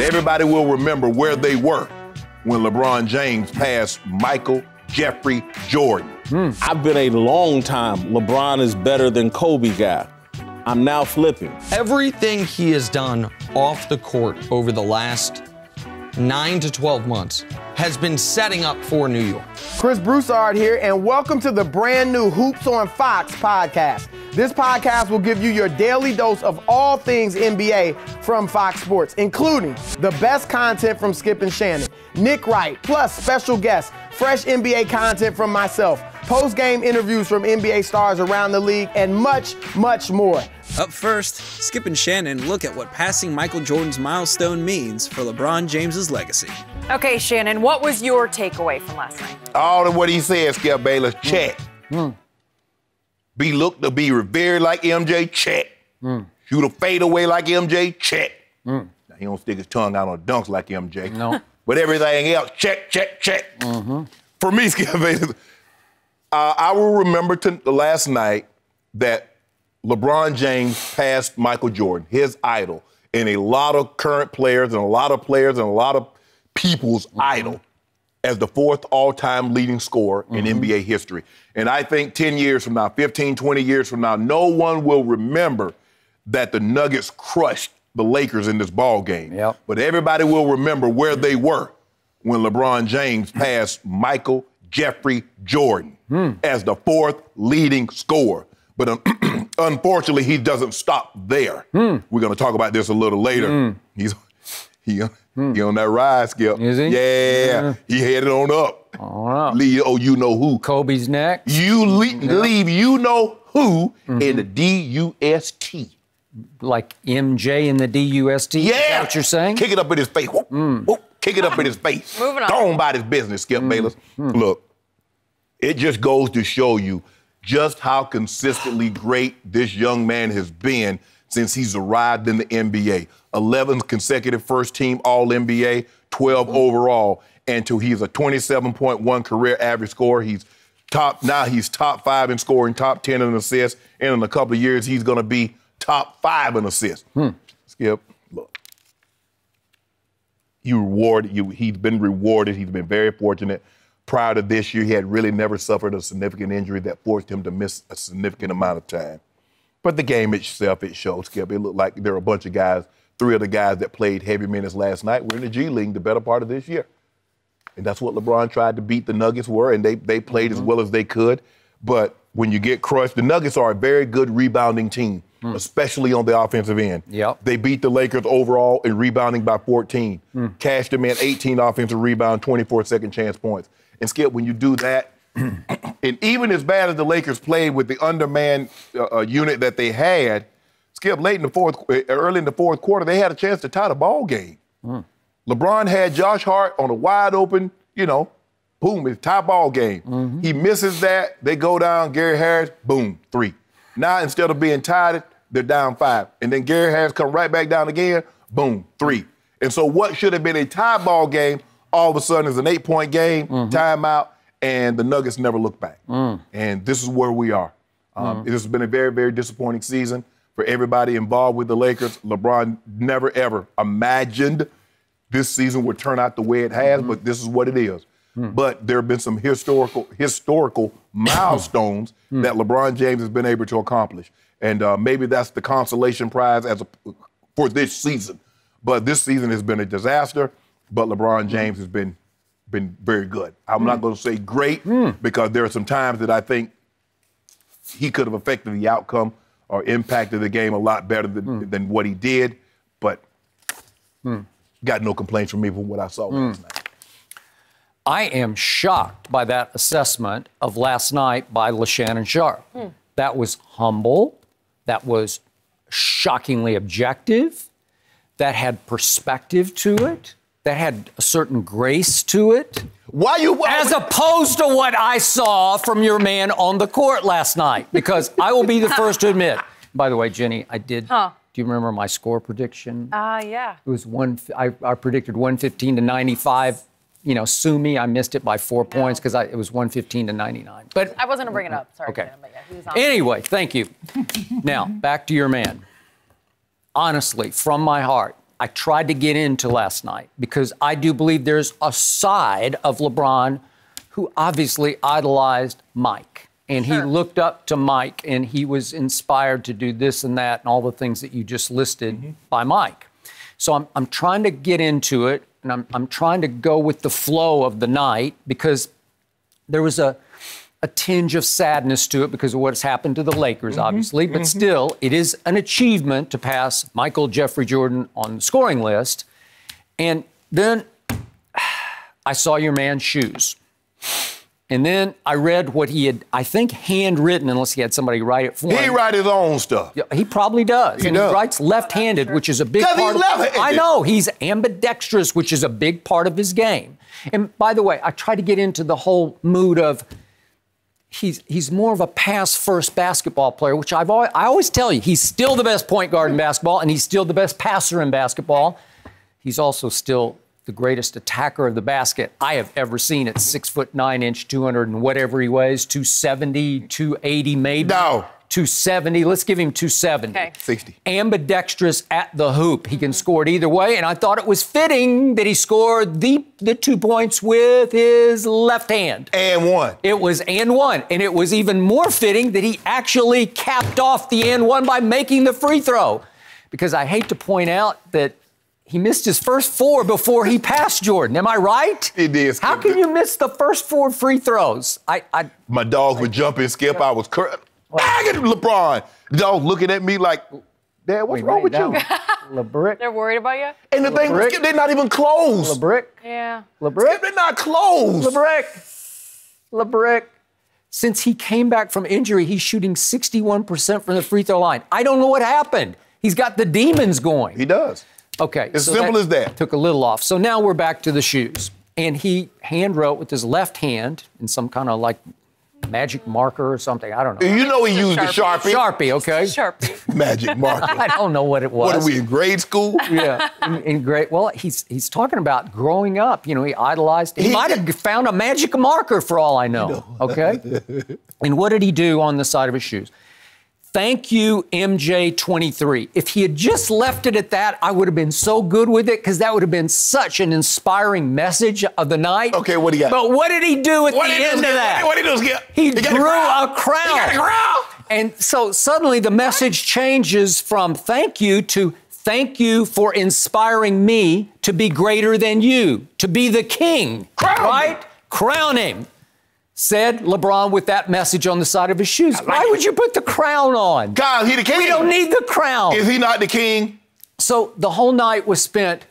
Everybody will remember where they were when LeBron James passed Michael Jeffrey Jordan. Hmm. I've been a long time LeBron is better than Kobe guy. I'm now flipping. Everything he has done off the court over the last nine to 12 months has been setting up for New York. Chris Broussard here, and welcome to the brand new Hoops on Fox podcast. This podcast will give you your daily dose of all things NBA from Fox Sports, including the best content from Skip and Shannon, Nick Wright, plus special guests, fresh NBA content from myself, post game interviews from NBA stars around the league, and much, much more. Up first, Skip and Shannon look at what passing Michael Jordan's milestone means for LeBron James's legacy. Okay, Shannon, what was your takeaway from last night? All of what he said, Skip Bayless, check. Mm. Mm. Be looked to be revered like MJ, check. Mm. Shoot a fadeaway like MJ, check. Mm. Now, he don't stick his tongue out on dunks like MJ. No. But everything else, check, check, check. Mm-hmm. For me, Skip uh, I will remember to last night that LeBron James passed Michael Jordan, his idol, and a lot of current players and a lot of players and a lot of people's mm-hmm. idol as the fourth all-time leading scorer in mm-hmm. NBA history. And I think 10 years from now, 15, 20 years from now, no one will remember that the Nuggets crushed the Lakers in this ball game. Yep. But everybody will remember where they were when LeBron James passed Michael Jeffrey Jordan hmm. as the fourth leading scorer. But un- um, unfortunately, he doesn't stop there. Hmm. We're going to talk about this a little later. Hmm. He's he, he on that ride, Skip. Is he? Yeah, he headed on up. All right. Leave, oh, you know who? Kobe's next. You le- mm-hmm. leave you know who mm-hmm. in the D U S T. Like MJ in the DUST. Is that Yeah. what you're saying? Kick it up in his face. Whoop, mm. whoop. Kick it up in his face. Moving on. Go on by his business, Skip mm-hmm. Bayless. Look, it just goes to show you just how consistently great this young man has been since he's arrived in the NBA. 11 consecutive first team All NBA, 12 overall, and to he's a 27.1 career average score. He's top now. He's top five in scoring, top 10 in assists, and in a couple of years he's going to be top five in assists. Hmm. Skip, look. You reward you he's been rewarded he's been very fortunate. Prior to this year he had really never suffered a significant injury that forced him to miss a significant amount of time. But the game itself it shows skip. It looked like there were a bunch of guys three of the guys that played heavy minutes last night. Were in the g league the better part of this year and that's what lebron tried to beat the nuggets were and they, they played as well as they could but when you get crushed the nuggets are a very good rebounding team especially on the offensive end Yep. they beat the Lakers overall in rebounding by 14. Cashed them in 18 offensive rebound, 24 second chance points. And Skip, when you do that, and even as bad as the Lakers played with the undermanned uh, uh, unit that they had, Skip, late in the fourth, uh, early in the fourth quarter, they had a chance to tie the ball game. LeBron had Josh Hart on a wide open, you know, boom, it's tie ball game. Mm-hmm. He misses that, they go down, Gary Harris, boom, three. Now instead of being tied, they're down five. And then Gary Harris come right back down again, boom, three. And so what should have been a tie ball game, all of a sudden is an eight-point game, mm-hmm. timeout, and the Nuggets never look back. Mm. And this is where we are. Um, mm-hmm. It has been a very, very disappointing season for everybody involved with the Lakers. LeBron never, ever imagined this season would turn out the way it has, but mm-hmm. this is what it is. Mm. But there have been some historical historical milestones mm. that LeBron James has been able to accomplish, and uh, maybe that's the consolation prize as a, for this season. But this season has been a disaster. But LeBron mm. James has been been very good. I'm not going to say great because there are some times that I think he could have affected the outcome or impacted the game a lot better than, than what he did. But got no complaints from me from what I saw last hmm. night. I am shocked by that assessment of last night by LaShannon Sharpe. Hmm. That was humble. That was shockingly objective. That had perspective to it. That had a certain grace to it. Why you? As opposed to what I saw from your man on the court last night. Because I will be the first to admit. By the way, Jenny, I did. Huh. Do you remember my score prediction? Ah, yeah. It was one. I, I predicted 115 to 95. You know, sue me. I missed it by four points because it was 115 to 99. But I wasn't gonna bring it up. Sorry, Okay. Yeah, he was on. anyway, thank you. now back to your man. Honestly, from my heart, I tried to get into last night because I do believe there's a side of LeBron who obviously idolized Mike. And he looked up to Mike and he was inspired to do this and that and all the things that you just listed mm-hmm. by Mike. So I'm, I'm trying to get into it and I'm, I'm trying to go with the flow of the night because there was a, a tinge of sadness to it because of what's happened to the Lakers, mm-hmm. obviously. But mm-hmm. still, it is an achievement to pass Michael Jeffrey Jordan on the scoring list. And then I saw your man's shoes. And then I read what he had, I think, handwritten, unless he had somebody write it for him. He write his own stuff. Yeah, He probably does. He and does. he writes left-handed, which is a big part of left-handed. I know, he's ambidextrous, which is a big part of his game. And by the way, I try to get into the whole mood of he's he's more of a pass first basketball player, which I've always, I always tell you, he's still the best point guard in basketball and he's still the best passer in basketball. He's also still the greatest attacker of the basket I have ever seen at six foot nine inch, 200 and whatever he weighs, 270, 280 maybe. No. 270. Let's give him 270. Okay. 60. Ambidextrous at the hoop. He can mm-hmm. score it either way. And I thought it was fitting that he scored the, the two points with his left hand. And one. It was and one. And it was even more fitting that he actually capped off the and one by making the free throw. Because I hate to point out that he missed his first four before he passed Jordan. Am I right? He did, How can you miss the first four free throws? I, I My dogs would jump and skip. I was cur- Bang at LeBron. The dog looking at me like, Dad, what's wrong with you? LeBrick. They're worried about you? And the thing, LeBrick? Skip, they're not even close. LeBrick. Yeah. LeBrick. They're not close. LeBrick. LeBrick. Since he came back from injury, he's shooting 61% from the free throw line. I don't know what happened. He's got the demons going. He does. Okay. As simple as that. Took a little off. So now we're back to the shoes. And he hand wrote with his left hand in some kind of like magic marker or something. I don't know. You know he used the Sharpie. Sharpie. Sharpie, okay? Sharpie. Magic marker. I don't know what it was. what are we in grade school? yeah, in, in great. Well, he's he's talking about growing up. You know, he idolized. He, He- might have found a magic marker for all I know. Okay. and what did he do on the side of his shoes? Thank you, MJ23. If he had just left it at that, I would have been so good with it because that would have been such an inspiring message of the night. Okay, what do you got? But what did he do at What the did he do, end of Skip? that? What did he do, Skip? He, He drew crown. a crown. He got the crown. And so suddenly the message changes from thank you to thank you for inspiring me to be greater than you, to be the king. Crown right? Crown him. Said LeBron with that message on the side of his shoes. Why would you put the crown on? God, he the king. We don't need the crown. Is he not the king? So the whole night was spent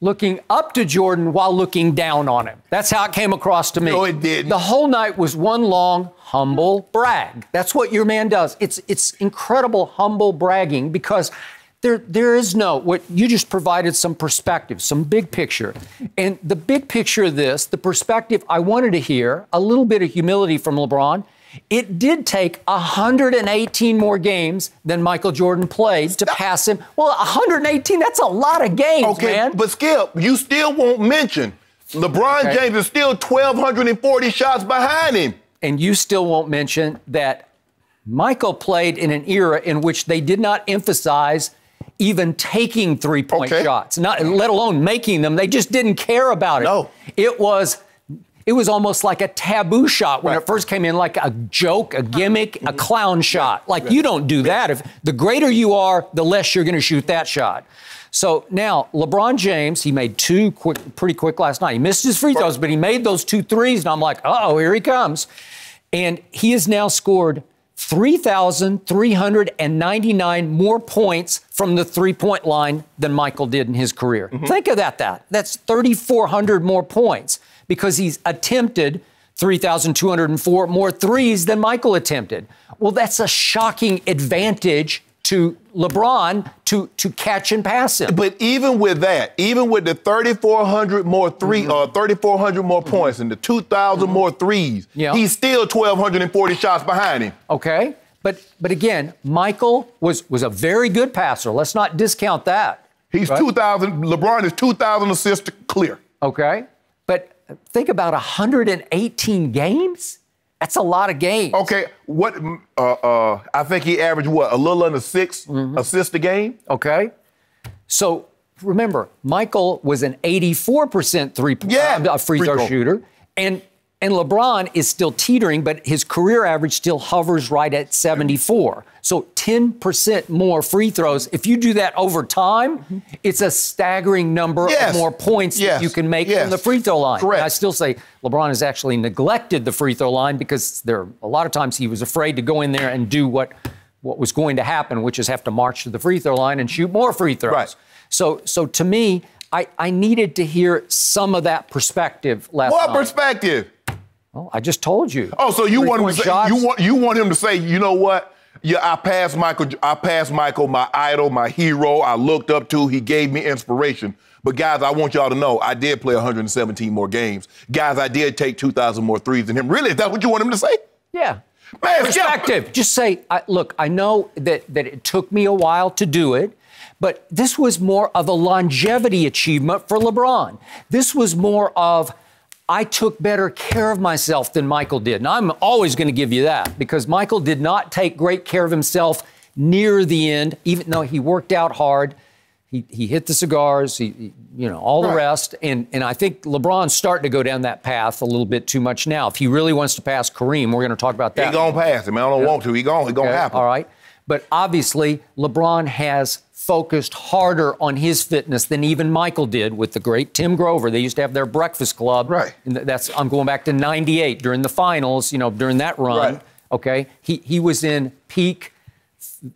looking up to Jordan while looking down on him. That's how it came across to me. No, it didn't. The whole night was one long humble brag. That's what your man does. It's it's incredible humble bragging because there there is no what you just provided some perspective, some big picture. And the big picture of this, the perspective I wanted to hear, a little bit of humility from LeBron. It did take 118 more games than Michael Jordan played to pass him. Well, 118, that's a lot of games, Okay, man. but Skip, you still won't mention LeBron Okay. James is still 1,240 shots behind him. and you still won't mention that Michael played in an era in which they did not emphasize even taking three point Okay. shots, not let alone making them. They just didn't care about it. No. It was it was almost like a taboo shot when it first came in, like a joke, a gimmick, a mm-hmm. clown shot. Like you don't do that. If the greater you are, the less you're going to shoot that shot. So now LeBron James, he made two quick, pretty quick last night. He missed his free throws, but he made those two threes, and I'm like, oh, here he comes. And he has now scored 3,399 more points from the three point line than Michael did in his career. Mm-hmm. Think of that, that. That's 3,400 more points because he's attempted 3,204 more threes than Michael attempted. Well, that's a shocking advantage to LeBron to, to catch and pass him. But even with that, even with the 3,400 more 3 Mm-hmm. uh, 3,400 more points and the 2,000 more threes, Yeah. he's still 1,240 shots behind him. Okay? But but again, Michael was was a very good passer. Let's not discount that. He's Right. 2,000. LeBron is 2,000 assists clear. Okay? But think about 118 games? That's a lot of games. Okay, what? Uh, uh, I think he averaged what a little under 6 Mm-hmm. assists a game. Okay? So remember, Michael was an 84% three Yeah, uh, free, free throw, throw. shooter, and and LeBron is still teetering, but his career average still hovers right at 74. So 10% more free throws. If you do that over time, mm-hmm. it's a staggering number Yes. of more points Yes. that you can make Yes. from the free throw line. Correct. And I still say LeBron has actually neglected the free throw line because there a lot of times he was afraid to go in there and do what what was going to happen, which is have to march to the free throw line and shoot more free throws. Right. So so to me, I, I needed to hear some of that perspective last What night. perspective? Well, I just told you. Oh, so you want him to say, you want you want him to say, you know what? Yeah, I passed Michael. I passed Michael, my idol, my hero. I looked up to. He gave me inspiration. But guys, I want y'all to know, I did play 117 more games. Guys, I did take 2,000 more threes than him. Really, is that what you want him to say? Yeah. Man, Perspective. Just say, I, look, I know that, that it took me a while to do it, but this was more of a longevity achievement for LeBron. This was more of, I took better care of myself than Michael did. And I'm always going to give you that because Michael did not take great care of himself near the end, even though he worked out hard. He, he hit the cigars, he, he- you know, all the rest. And, and I think LeBron's starting to go down that path a little bit too much now. If he really wants to pass Kareem, we're going to talk about that. He gonna pass him. I don't want to. He gonna. He gonna Okay, happen. All right. But obviously, LeBron has focused harder on his fitness than even Michael did with the great Tim Grover. They used to have their breakfast club. Right. And that's I'm going back to 98 during the finals, you know, during that run. Right. Okay. He he was in peak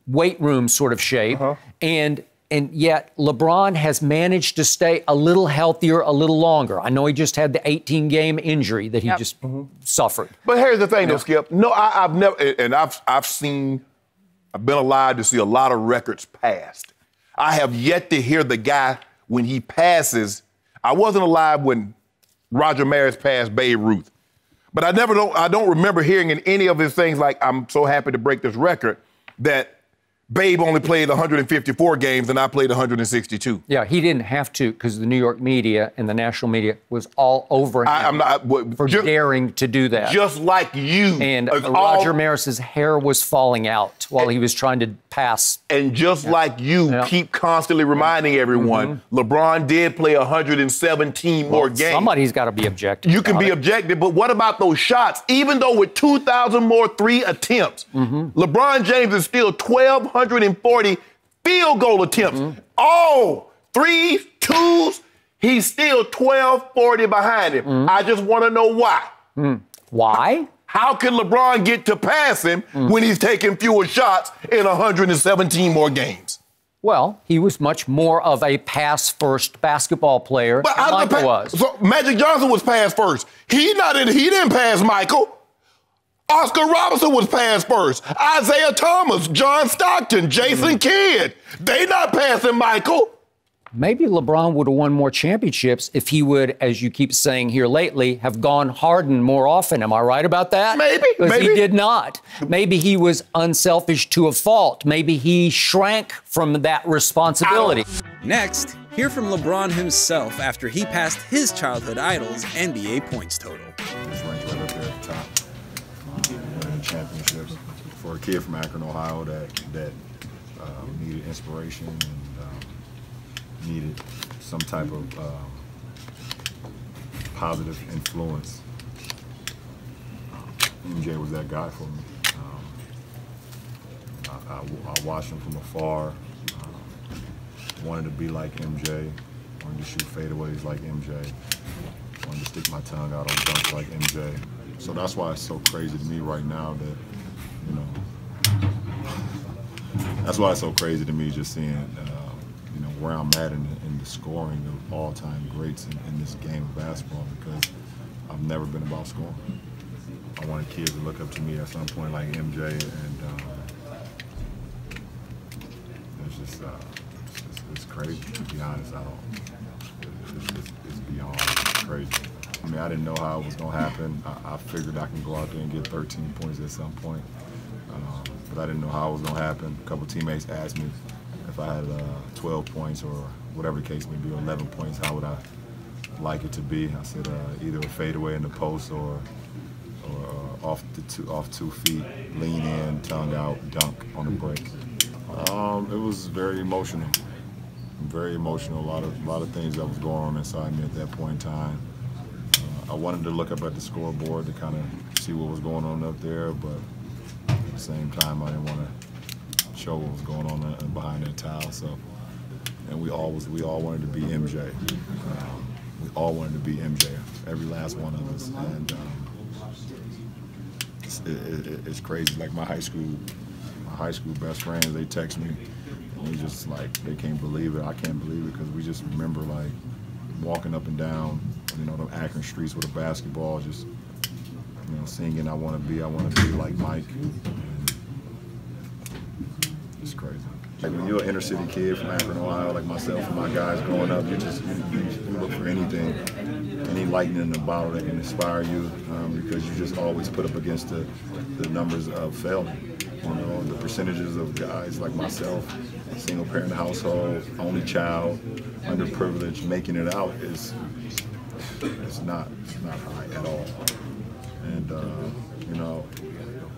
weight room sort of shape. Uh-huh. And and yet LeBron has managed to stay a little healthier a little longer. I know he just had the 18 game injury that he Yep. just suffered. But here's the thing, though, Skip. No, I, I've never, and I've I've seen, I've been alive to see a lot of records passed. I have yet to hear the guy when he passes. I wasn't alive when Roger Maris passed Babe Ruth, but I never don't. I don't remember hearing in any of his things like I'm so happy to break this record that Babe only played 154 games and I played 162. Yeah, he didn't have to because the New York media and the national media was all over him I, I'm not what- for just, daring to do that. just like you and Roger all- Maris's hair was falling out while he was trying to pass. And just like you Yeah. keep constantly reminding everyone, LeBron did play 117 more games. Somebody's got to be objective. you can be it. objective, but what about those shots? Even though with 2,000 more three attempts, Mm-hmm. LeBron James is still 1,240 field goal attempts. Mm-hmm. All threes, twos, he's still 1,240 behind him. Mm-hmm. I just want to know why. Why? How can LeBron get to pass him Mm. when he's taking fewer shots in 117 more games? Well, he was much more of a pass first basketball player But than Michael pa- was. So Magic Johnson was pass first. He not in, he didn't pass Michael. Oscar Robertson was passed first. Isiah Thomas, John Stockton, Jason Mm-hmm. Kidd. They not passing Michael. Maybe LeBron would have won more championships if he would, as you keep saying here lately, have gone Harden more often. Am I right about that? Maybe, Because he maybe. did not. Maybe he was unselfish to a fault. Maybe he shrank from that responsibility. Next, hear from LeBron himself after he passed his childhood idol's NBA points total. Kid from Akron, Ohio that that um, needed inspiration and um, needed some type of um, positive influence. MJ was that guy for me. Um, I, I, I watched him from afar. Um, wanted to be like MJ. Wanted to shoot fadeaways like MJ wanted to stick my tongue out on dunks like MJ. So that's why it's so crazy to me right now that, you know, that's why it's so crazy to me just seeing, uh, you know, where I'm at in the, in the scoring of all-time greats in, in this game of basketball because I've never been about scoring. I wanted kids to look up to me at some point like MJ and um, it's just, uh, it's, just, it's crazy to be honest. I don't, it's, it's, it's beyond crazy. I mean, I didn't know how it was going to happen. I, I figured I can go out there and get 13 points at some point, but I didn't know how it was going to happen. A couple teammates asked me if I had uh, 12 points or whatever the case may be, or 11 points, how would I like it to be? I said uh, either a fadeaway in the post or or uh, off the two off two feet, lean in, tongue out, dunk on the break. Um, it was very emotional, very emotional. A lot of a lot of things that was going on inside me at that point in time. Uh, I wanted to look up at the scoreboard to kind of see what was going on up there, but the same time, I didn't want to show what was going on behind that towel. So, and we all was we all wanted to be MJ. Um, we all wanted to be MJ. Every last one of us, and. Um, it's, it, it, it's crazy. Like my high school, my high school best friends, they text me, and they just like they can't believe it. I can't believe it because we just remember like walking up and down, you know, the Akron streets with a basketball, just you know, singing "I want to be, I want to be like Mike." Crazy. Like when you're an inner city kid from Akron, Ohio, like myself and my guys growing up, you just you, you, you look for anything, any lightning in the bottle that can inspire you, um, because you just always put up against the, the numbers of failure. You know, the percentages of guys like myself, single parent household, only child, underprivileged, making it out is it's not it's not high at all. And uh, you know,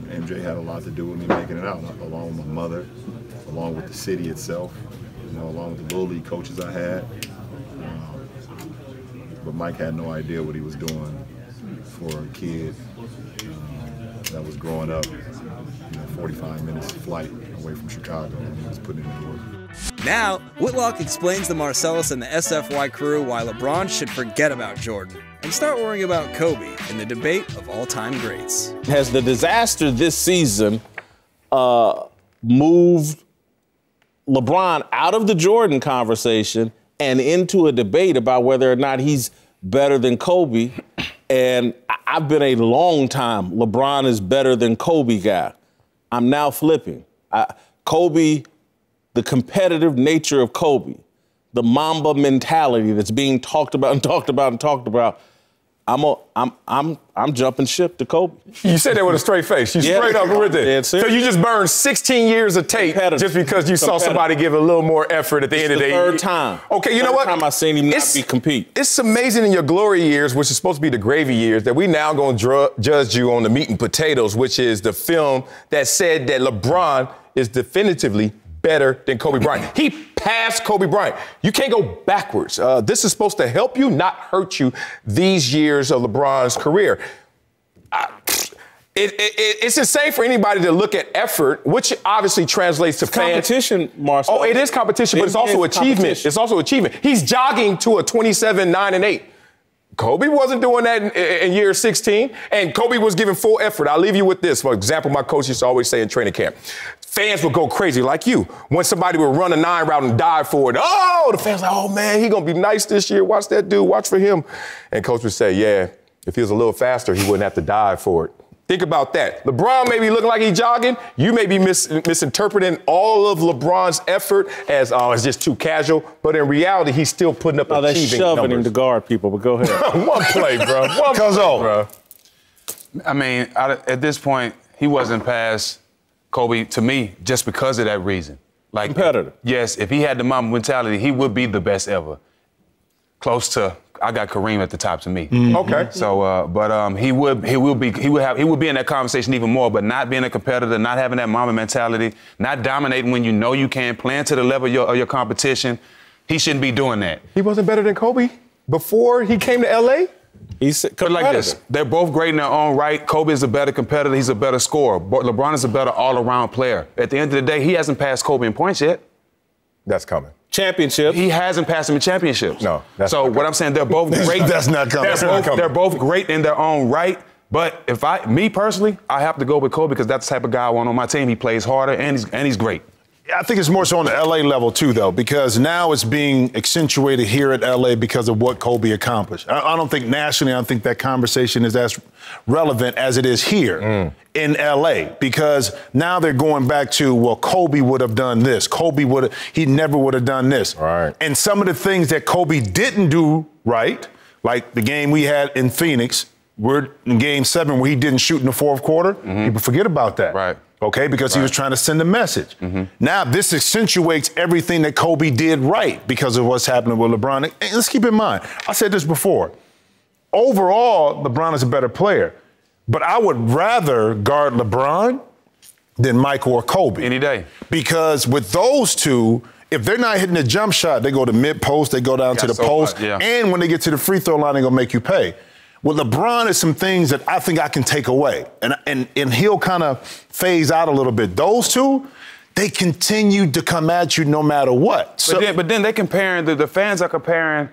MJ had a lot to do with me making it out, along with my mother, along with the city itself, you know, along with the little league coaches I had. Um, but Mike had no idea what he was doing for a kid um, that was growing up, you know, 45 minutes flight away from Chicago, and he was putting in the work. Now, Whitlock explains to Marcellus and the SFY crew why LeBron should forget about Jordan and start worrying about Kobe in the debate of all-time greats. Has the disaster this season uh, moved LeBron out of the Jordan conversation and into a debate about whether or not he's better than Kobe? And I've been a long time LeBron is better than Kobe guy. I'm now flipping. I, Kobe, the competitive nature of Kobe, the Mamba mentality that's being talked about and talked about and talked about. I'm a, I'm I'm I'm jumping ship to Kobe. You said that with a straight face. You Yeah. straight up with it. So you just burned 16 years of tape just because you saw somebody give a little more effort at the end It's of the day. third time. Okay, you know Third what? time I seen him not It's- be compete. It's amazing in your glory years, which is supposed to be the gravy years, that we now going to judge you on the meat and potatoes, which is the film that said that LeBron is definitively better than Kobe Bryant. He passed Kobe Bryant. You can't go backwards. Uh, this is supposed to help you, not hurt you, these years of LeBron's career. I- it, it, it- it's insane for anybody to look at effort, which obviously translates to fans. Competition, Marcel. Oh, it is competition, but it's also achievement. It's also achievement. He's jogging to a 27, 9, and 8. Kobe wasn't doing that in, in year 16, and Kobe was giving full effort. I'll leave you with this. For example, my coach used to always say in training camp, fans would go crazy like you when somebody would run a nine route and dive for it. Oh, the fans like, oh man, he gonna be nice this year. Watch that dude. Watch for him. And coach would say, yeah, if he was a little faster, he wouldn't have to dive for it. Think about that. LeBron may be looking like he's jogging. You may be mis- misinterpreting all of LeBron's effort as, oh, it's just too casual. But in reality, he's still putting up Oh, they're achieving shoving him to guard people, but go ahead. One play, bro. One Cuz play, oh. bro. I mean, out- at this point, he wasn't past Kobe to me just because of that reason. Like Competitor. Yes, if he had the Mamba mentality, he would be the best ever. Close to, I got Kareem at the top to me. Mm-hmm. Okay. So, uh, but um, he would he will be he would have he would be in that conversation even more. But not being a competitor, not having that Mamba mentality, not dominating when you know you can, playing to the level of your, of your competition, he shouldn't be doing that. He wasn't better than Kobe before he came to LA? He's But like this, they're both great in their own right. Kobe is a better competitor. He's a better scorer. But LeBron is a better all-around player. At the end of the day, he hasn't passed Kobe in points yet. That's coming. Championship. He hasn't passed him in championships. No, that's so not what I'm saying, they're both great. That's not coming. They're, That's not both, coming. they're both great in their own right. But if I, me personally, I have to go with Kobe because that's the type of guy I want on my team. He plays harder and he's and he's great. I think it's more so on the LA level too, though, because now it's being accentuated here at LA because of what Kobe accomplished. I, I don't think nationally, I don't think that conversation is as relevant as it is here mm. in LA because now they're going back to, well, Kobe would have done this. Kobe would have, he never would have done this. Right. And some of the things that Kobe didn't do right, like the game we had in Phoenix, we're in game seven where he didn't shoot in the fourth quarter, mm-hmm. people forget about that. Right. Okay, because he was trying to send a message. Mm-hmm. Now this accentuates everything that Kobe did right because of what's happening with LeBron. And let's keep in mind, I said this before. Overall, LeBron is a better player, but I would rather guard LeBron than Michael or Kobe. Any day. Because with those two, If they're not hitting a jump shot, they go to mid post, they go down to the so post, yeah. and when they get to the free throw line, they're gonna make you pay. With LeBron, is some things that I think I can take away, and and and he'll kind of phase out a little bit. Those two, they continue to come at you no matter what. But, then, but then they comparing the, the fans are comparing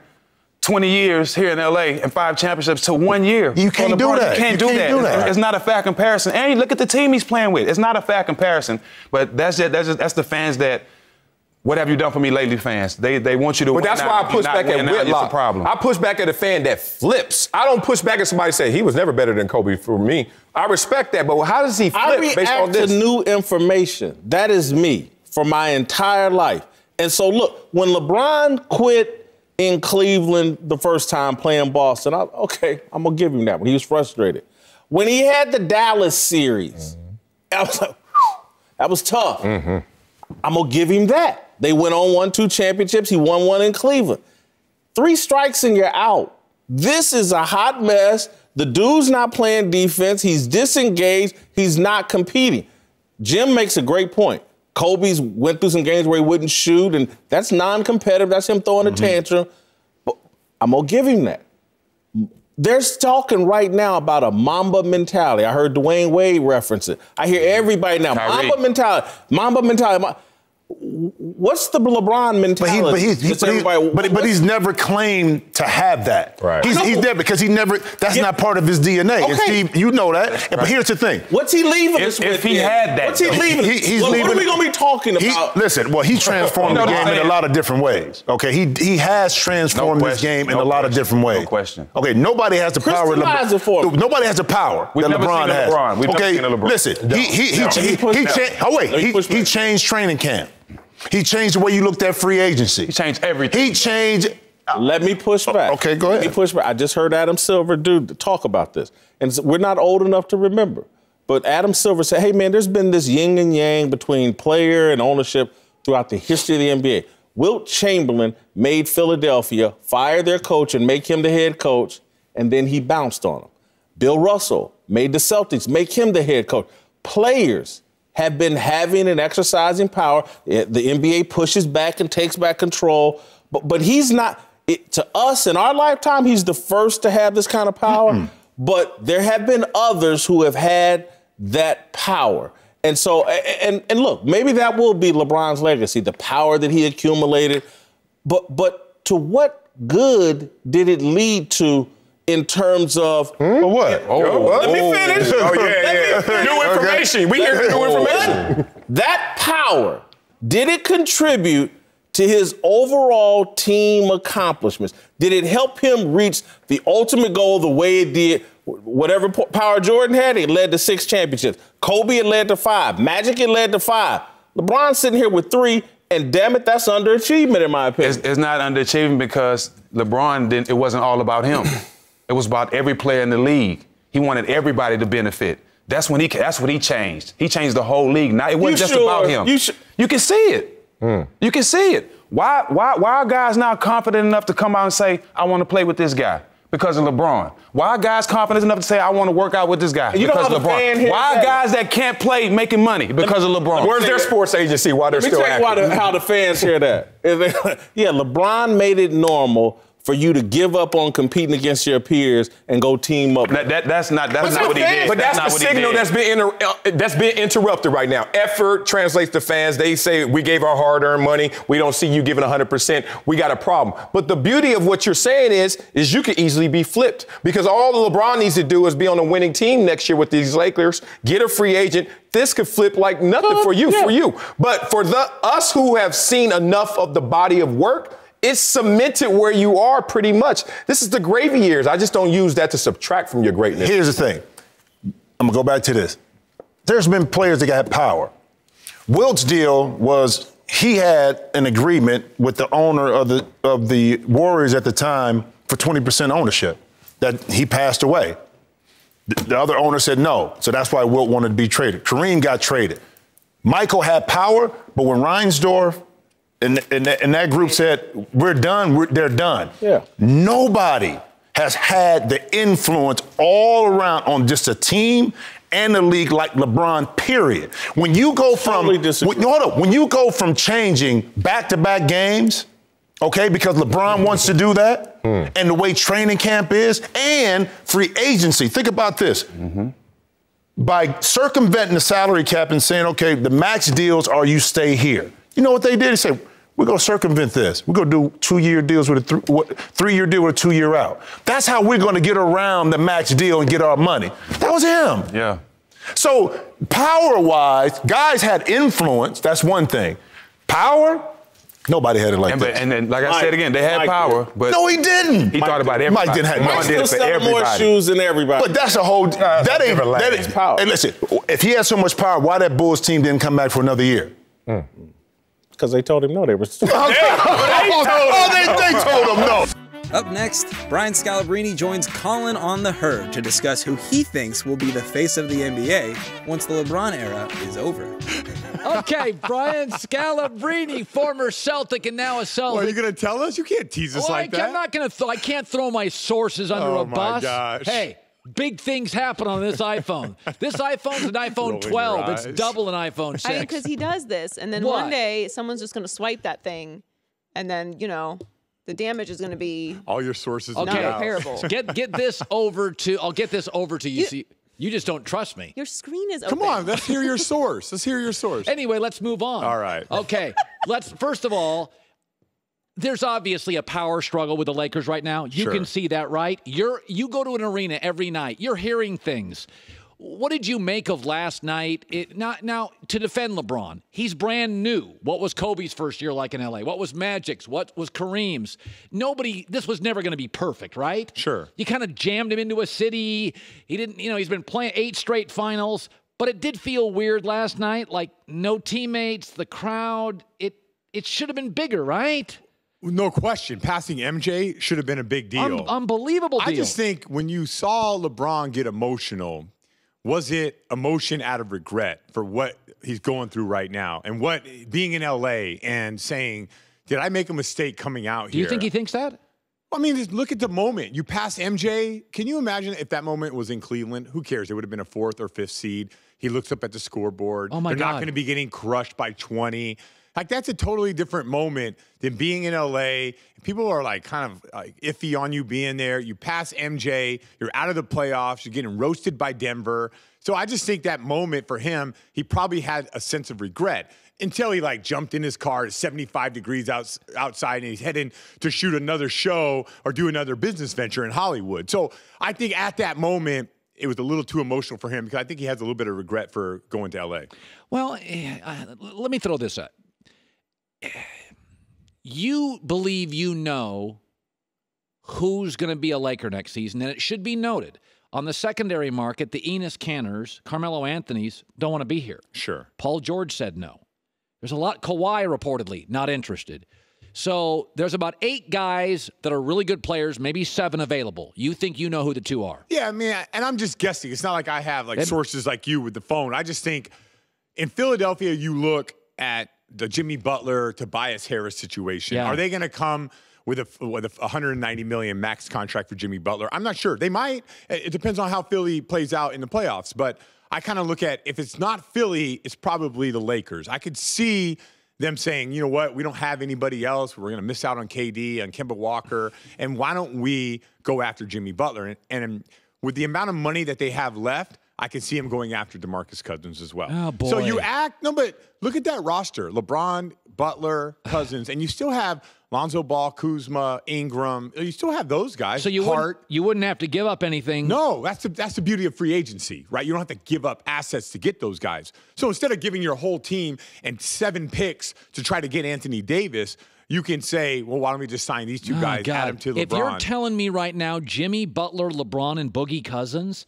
20 years here in LA and five championships to one year. You can't For do that. You can't, You do, can't that. do It's- that. It's, not a fair comparison. And look at the team he's playing with. It's not a fair comparison. But that's just, that's just, that's the fans that. What have you done for me lately, fans? They they want you to. But win that's now. why I push back at winning it's a Whitlock. problem. I push back at a fan that flips. I don't push back at somebody say he was never better than Kobe for me. I respect that, but how does he I flip based on react this? to new information. That is me for my entire life. And so, look, when LeBron quit in Cleveland the first time playing Boston, I, okay, I'm gonna give him that one. He was frustrated. When he had the Dallas series, I was like, that was tough. Mm-hmm. I'm gonna give him that. They went on, won two championships. He won one in Cleveland. Three strikes and you're out. This is a hot mess. The dude's not playing defense. He's disengaged. He's not competing. Jim makes a great point. Kobe's went through some games where he wouldn't shoot, and that's non-competitive. That's him throwing a mm-hmm. tantrum. But I'm gonna give him that. They're talking right now about a Mamba mentality. I heard Dwyane Wade reference it. I hear mm-hmm. everybody now. Kyrie. Mamba mentality. Mamba mentality. Ma- What's the LeBron But, he, mentality? but, he's, he, Just but, he- everybody- but, but he's never claimed to have that. Right. He's, I he's never because he never. That's Yeah. not part of his DNA. And Okay. Steve, you know that. And- But here's the thing. What's he leaving If- us if he then? had that, What's he leaving? He- us- he's what, leaving. what are we gonna be talking He- about? listen, well, he transformed You know the what I'm game in a lot of different ways. Okay, he he has transformed No this question. game in No a lot of question. different No ways. question. Okay, nobody has the power. Crystallize it for me. Nobody has the power We've that never LeBron seen has. LeBron. We've never okay, seen LeBron. listen, he he he, he, Let me push he back. cha- Oh wait, he, push he back. changed training camp. He changed the way you looked at free agency. He changed everything. He changed. Uh, Let me push oh, back. okay, go Let ahead. me push back. I just heard Adam Silver do talk about this, and we're not old enough to remember. But Adam Silver said, "Hey man, there's been this yin and yang between player and ownership throughout the history of the NBA." Wilt Chamberlain made Philadelphia fire their coach and make him the head coach, and then he bounced on him. Bill Russell made the Celtics make him the head coach. Players have been having and exercising power. The NBA pushes back and takes back control, but but he's not. It, to us in our lifetime, he's the first to have this kind of power. But there have been others who have had that power. And so, and and look, maybe that will be LeBron's legacy, the power that he accumulated. But but to what good did it lead to in terms of hmm? For what? Oh, Let me oh, finish. Oh yeah, Let me yeah. New information. We hear new information. that power did it contribute to his overall team accomplishments? Did it help him reach the ultimate goal the way it did? Whatever power Jordan had, it led to six championships. Kobe, it led to five. Magic, it led to five. LeBron's sitting here with three, and damn it, that's underachievement in my opinion. It's, it's not underachieving because LeBron didn't. It wasn't all about him. It was about every player in the league. He wanted everybody to benefit. That's when he. That's what he changed. He changed the whole league. Now it wasn't You just sure? about him. You su- You can see it. Hmm. You can see it. Why? Why? Why are guys now confident enough to come out and say, "I want to play with this guy"? Because of LeBron. Why are guys confident enough to say, I want to work out with this guy? You know because of LeBron. Why are guys that can't play making money? Because of LeBron. Where's their sports agency? Why they're Let me still tell why active? the, how the fans hear that. yeah, LeBron made it normal for you to give up on competing against your peers and go team up. That, that, that's not that's But not what he did. But that's, not the signal did. that's been inter- uh, that's been interrupted right now. Effort translates to fans. They say we gave our hard-earned money. We don't see you giving 100%. We got a problem. But the beauty of what you're saying is, is you could easily be flipped because all LeBron needs to do is be on a winning team next year with these Lakers. Get a free agent. This could flip like nothing for you, for you. But for the us who have seen enough of the body of work. It's cemented where you are pretty much. This is the gravy years. I just don't use that to subtract from your greatness. Here's the thing. I'm gonna go back to this. There's been players that got power. Wilt's deal was he had an agreement with the owner of the of the Warriors at the time for 20% ownership that he passed away. The, the other owner said no, so that's why Wilt wanted to be traded. Kareem got traded. Michael had power, but when Reinsdorf and, and, that- and that group said, we're done, we're, they're done. Yeah. Nobody has had the influence all around on just a team and the league like LeBron. Period. When you go from Totally when- hold up, when you go from changing back-to-back games, okay, because LeBron wants to do that, hmm. and the way training camp is, and free agency. Think about this. Mm-hmm. By circumventing the salary cap and saying, okay, the max deals are you stay here. You know what they did? They said, we're going to circumvent this. We're going to do two-year deals with a th- what, three-year deal with a two-year out. That's how we're going to get around the max deal and get our money. That was him. Yeah. So power-wise, guys had influence. That's one thing. Power, nobody had it like And, that. and then, like I said again, they had Mike power, did. but no, he didn't. he thought about everybody. Mike didn't have. LeBron Mike did it Still for selling more shoes than everybody. But that's a whole. Uh, that ain't. different That lane. ain't Power. Hey, listen. If he had so much power, why that Bulls team didn't come back for another year? Hmm. Because they told him no, they were. oh, they, they told him no. Up next, Brian Scalabrine joins Colin on the herd to discuss who he thinks will be the face of the NBA once the LeBron era is over. Okay, Brian Scalabrine, former Celtic and now a Celtic. Well, are you going to tell us? You can't tease us Oh, like I, that. am not going to. Th- I can't throw my sources under Oh, a my bus. gosh. Hey, big things happen on this iPhone. This iPhone's an iPhone Rolling 12. It's double an iPhone 6. I mean, because he does this, and then Why? one day someone's just going to swipe that thing, and then you know the damage is going to be All your sources. Okay. not are out. repairable. get get this over to. I'll get this over to you. You- See, you just don't trust me. Your screen is Come open. on, let's hear your source. Let's hear your source. Anyway, let's move on. All right. Okay. let's first of all, there's obviously a power struggle with the Lakers right now. You Sure. can see that, right? You're you go to an arena every night. You're hearing things. What did you make of last night? It not now to defend LeBron. He's brand new. What was Kobe's first year like in LA? What was Magic's? What was Kareem's? Nobody this was never going to be perfect, right? Sure. You kind of jammed him into a city. He didn't, you know, he's been playing eight straight finals, but it did feel weird last night. Like no teammates, the crowd. It it should have been bigger, right? No question. Passing MJ should have been a big deal. Un- unbelievable deal. I just think when you saw LeBron get emotional, was it emotion out of regret for what he's going through right now and what being in LA and saying, did I make a mistake coming out here? Do you think he thinks that? I mean, just look at the moment. You pass MJ. Can you imagine if that moment was in Cleveland? Who cares? It would have been a fourth or fifth seed. He looks up at the scoreboard. Oh, my They're not going to be getting crushed by 20. Like that's a totally different moment than being in LA. People are like kind of like iffy on you being there. You pass MJ, you're out of the playoffs, you're getting roasted by Denver. So I just think that moment for him, he probably had a sense of regret until he like jumped in his car at 75 degrees outs outside and he's heading to shoot another show or do another business venture in Hollywood. So I think at that moment, it was a little too emotional for him because I think he has a little bit of regret for going to LA. Well, eh, uh, let me throw this up. You believe you know who's going to be a Laker next season, and it should be noted on the secondary market, the Enes Kanters, Carmelo Anthony's don't want to be here. Sure. Paul George said no. There's a lot. Kawhi reportedly not interested. So there's about eight guys that are really good players, maybe seven available. You think you know who the two are? Yeah, I mean, and I'm just guessing. It's not like I have like sources like you with the phone. I just think in Philadelphia, you look at the Jimmy Butler Tobias Harris situation. Yeah. Are they going to come with a with a 190 million max contract for Jimmy Butler? I'm not sure. They might. It depends on how Philly plays out in the playoffs. But I kind of look at if it's not Philly, it's probably the Lakers. I could see them saying, you know what, we don't have anybody else. We're going to miss out on KD and Kemba Walker, and why don't we go after Jimmy Butler? And, and with the amount of money that they have left. I can see him going after DeMarcus Cousins as well. Oh, boy. So you act no, but look at that roster: LeBron, Butler, Cousins, and you still have Lonzo Ball, Kuzma, Ingram. You still have those guys. So you Hart. wouldn't, you wouldn't have to give up anything. No, that's the, that's the beauty of free agency, right? You don't have to give up assets to get those guys. So instead of giving your whole team and seven picks to try to get Anthony Davis, you can say, well, why don't we just sign these two Oh, guys, God. add them to LeBron? If you're telling me right now, Jimmy Butler, LeBron, and Boogie Cousins,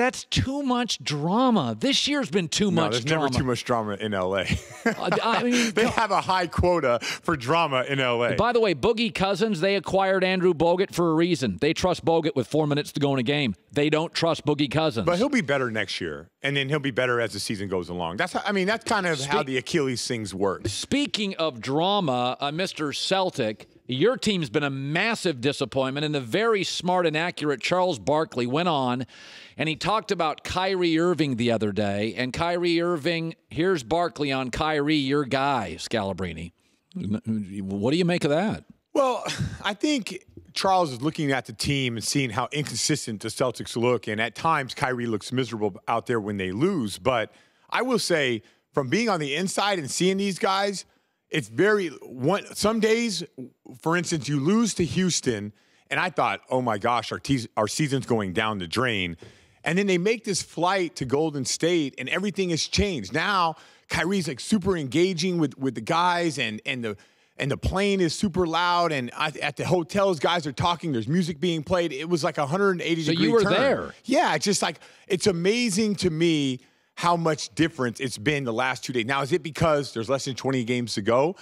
that's too much drama. This year's been too no, much there's drama. There's never too much drama in LA. Uh, I mean, they have a high quota for drama in LA. By the way, Boogie Cousins, they acquired Andrew Bogut for a reason. They trust Bogut with four minutes to go in a game. They don't trust Boogie Cousins. But he'll be better next year, and then he'll be better as the season goes along. That's how, I mean, that's kind of how the Achilles things work. Speaking of drama, uh, Mr. Celtic, Your team's been a massive disappointment, and the very smart and accurate Charles Barkley went on and he talked about Kyrie Irving the other day. And Kyrie Irving, here's Barkley on Kyrie, your guy, Scalabrine. What do you make of that? Well, I think Charles is looking at the team and seeing how inconsistent the Celtics look. And at times, Kyrie looks miserable out there when they lose. But I will say, from being on the inside and seeing these guys, it's very one. Some days, for instance, you lose to Houston, and I thought, oh my gosh, our our season's going down the drain. And then they make this flight to Golden State, and everything has changed. Now Kyrie's like super engaging with with the guys, and and the and the plane is super loud, and at, at the hotels, guys are talking. There's music being played. It was like a 180 So degree you were turn. there. Yeah, it's just like it's amazing to me how much difference it's been the last two days. Now, is it because there's less than 20 games to go?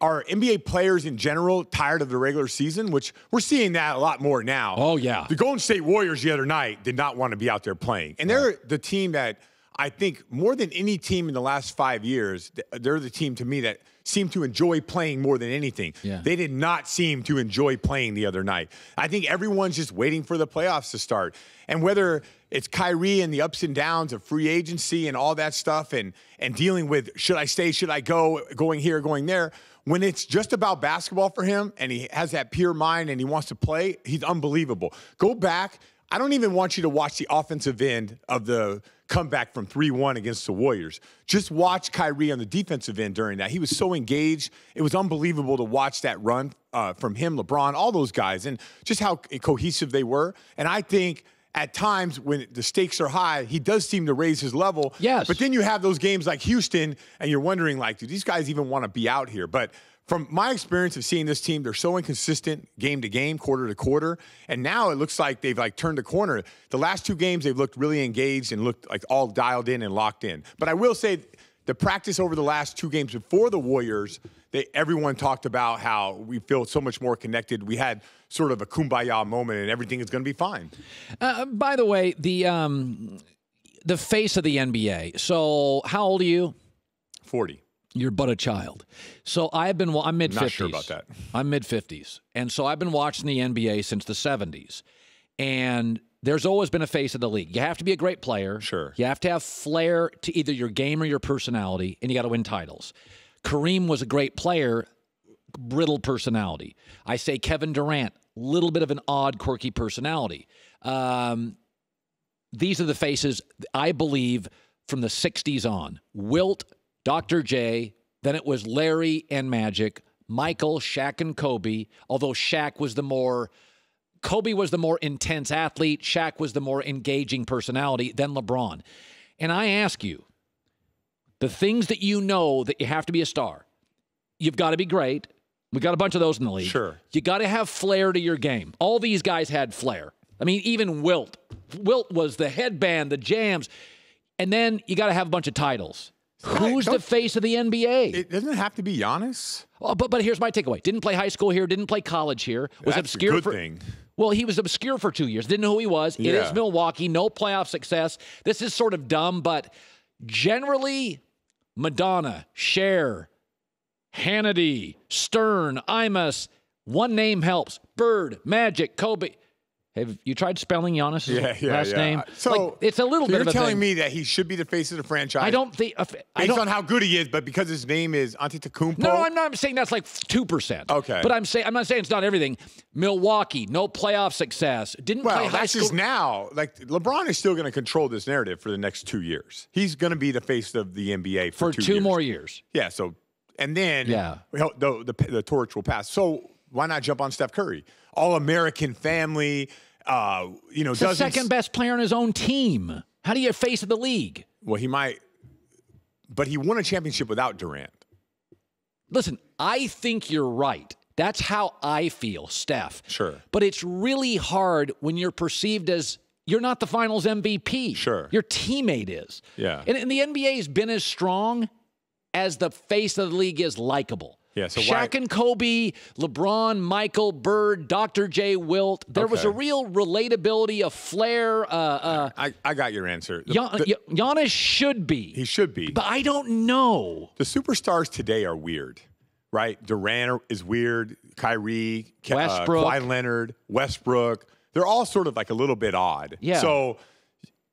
Are NBA players in general tired of the regular season? Which we're seeing that a lot more now. Oh, yeah. The Golden State Warriors the other night did not want to be out there playing. And they're the team that I think more than any team in the last five years, they're the team to me that seem to enjoy playing more than anything. Yeah. They did not seem to enjoy playing the other night. I think everyone's just waiting for the playoffs to start. And whether it's Kyrie and the ups and downs of free agency and all that stuff and and dealing with should I stay, should I go, going here, going there, when it's just about basketball for him and he has that pure mind and he wants to play, he's unbelievable. Go back. I don't even want you to watch the offensive end of the comeback from 3 1 against the Warriors. Just watch Kyrie on the defensive end during that. He was so engaged. It was unbelievable to watch that run uh, from him, LeBron, all those guys, and just how cohesive they were. And I think at times when the stakes are high, he does seem to raise his level. Yes. But then you have those games like Houston, and you're wondering, like, do these guys even want to be out here? But from my experience of seeing this team, they're so inconsistent game to game, quarter to quarter, and now it looks like they've like turned a corner. The last two games, they've looked really engaged and looked like all dialed in and locked in. But I will say, the practice over the last two games before the Warriors, they, everyone talked about how we feel so much more connected. We had sort of a kumbaya moment, and everything is going to be fine. Uh, by the way, the um, the face of the NBA. So, how old are you? Forty. You're but a child. So I've been. wa- I'm mid fifties. Not sure about that. I'm mid fifties, and so I've been watching the NBA since the '70s, and there's always been a face of the league. You have to be a great player. Sure. You have to have flair to either your game or your personality, and you got to win titles. Kareem was a great player, brittle personality. I say Kevin Durant, little bit of an odd, quirky personality. Um, these are the faces I believe from the 60s on. Wilt, Dr. J, then it was Larry and Magic, Michael, Shaq, and Kobe, although Shaq was the more. Kobe was the more intense athlete. Shaq was the more engaging personality than LeBron. And I ask you, the things that you know that you have to be a star, you've got to be great. We got a bunch of those in the league. Sure. You got to have flair to your game. All these guys had flair. I mean, even Wilt. Wilt was the headband, the jams. And then you got to have a bunch of titles. Who's the face of the NBA? It doesn't have to be Giannis. Oh, but but here's my takeaway. Didn't play high school here. Didn't play college here. Was That's a obscure good for. thing. Well, he was obscure for two years. Didn't know who he was. It Yeah. is Milwaukee. No playoff success. This is sort of dumb, but generally, Madonna, Cher, Hannity, Stern, Imus. One name helps. Bird, Magic, Kobe. Have you tried spelling Giannis' Yeah, yeah, last yeah. name? So like, it's a little so bit you're telling thing. me that he should be the face of the franchise. I don't think. Uh, I based don't, on how good he is, but because his name is Antetokounmpo. No, I'm not saying that's like two percent. Okay. but I'm saying I'm not saying it's not everything. Milwaukee, no playoff success. Didn't Well, play high that's school. just now. Like LeBron is still going to control this narrative for the next two years. He's going to be the face of the NBA for, for two, years. more years. Yeah. So, and then Yeah. the, the the torch will pass. So why not jump on Steph Curry? All American family. Uh, you know, the second best player on his own team. How do you face the league? Well, he might, but he won a championship without Durant. Listen, I think you're right. That's how I feel, Steph. Sure. But it's really hard when you're perceived as you're not the finals MVP. Sure. Your teammate is. Yeah. And, and the NBA has been as strong as the face of the league is likable. Yeah, so Shaq why- and Kobe, LeBron, Michael, Bird, Dr. J. Wilt. There was a real relatability, a flair. Uh, uh, I, I got your answer. The- Gian- the- Giannis should be. he should be. But I don't know. The superstars today are weird. right? Durant is weird. Kyrie, Ke- Westbrook. uh, Kawhi Leonard, Westbrook. They're all sort of like a little bit odd. Yeah. So